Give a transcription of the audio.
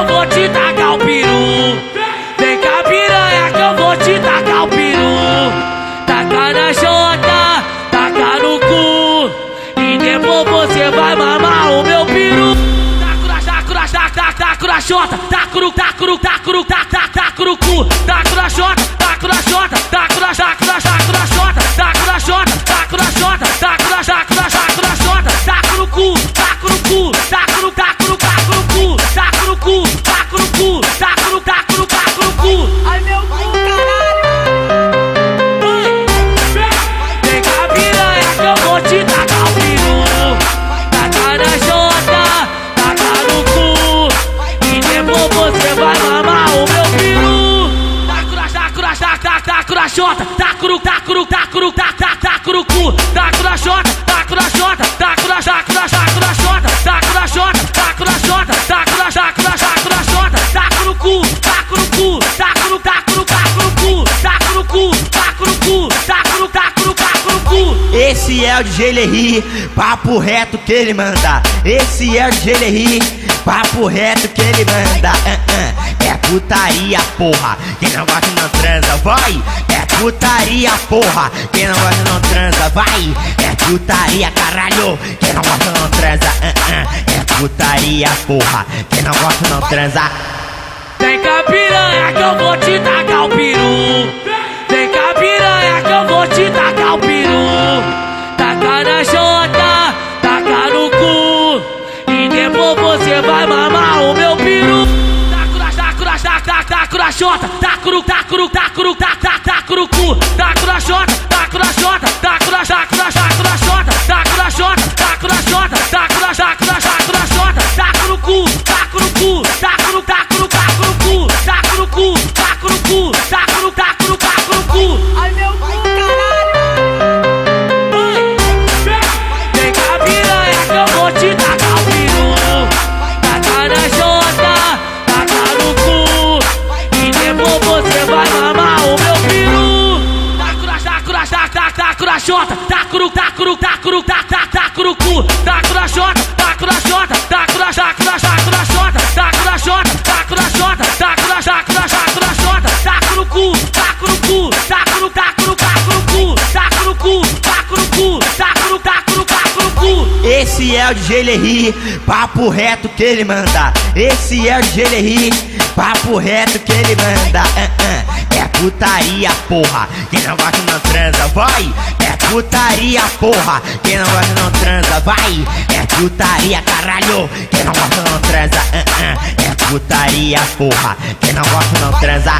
eu vou te tacar o peru. Vem cá, piranha, que eu vou te tacar o peru. Taca na jota, taca no cu. E depois você vai mamar o meu peru. Taco na taco na taco, taco, taco jota, taco no, taco, taco no, taco no, taco no, taco, taco, no cu. Taco na jota, taco na jota, taco na, taco na, taco na jota. Taco na jota, taco na cu, taco no cu, taco no, taco no, taco no cu. Taco no cu, cu, cu. Esse é o DJ papo reto que ele manda. Esse é o DJ papo reto que ele manda. Ah, ah. É putaria, porra. Quem não gosta não transa, vai. Putaria, porra. Quem não gosta não transa, vai. É putaria, caralho. Quem não gosta não transa. Ah, ah. É putaria, porra. Quem não gosta não transa. Vem cá, piranha, que eu vou te tacar o peru. Vem cá, piranha, que eu vou te tacar o peru. Taca na jota, taca no cu. E depois você vai mamar o meu peru. Taco na, taco na, taco, jota. Taco no, taco no, taco no, taco no cu. Taco na jota, taco na jota, taco na, na, taco jota. Taco no, taco no, taco no, taco, taco, taco no cu. Taco na jota, taco na jota, taco na, taco na, taco na jota. Taco na jota, taco na jota, taco na, taco na, taco na jota. Taco no cu, taco no cu, taco no, taco no, taco no cu. Taco no cu, taco no cu, taco no, taco no, taco no cu. Esse é o DJ Lerry, papo reto que ele manda. Esse é o DJ Lerry, papo reto que ele manda. Ah, ah. Putaria, porra. Quem não gosta não transa, vai. É putaria, porra. Quem não gosta não transa, vai. É putaria, caralho. Quem não gosta não transa. Ah, ah. É putaria, porra. Quem não gosta não transa.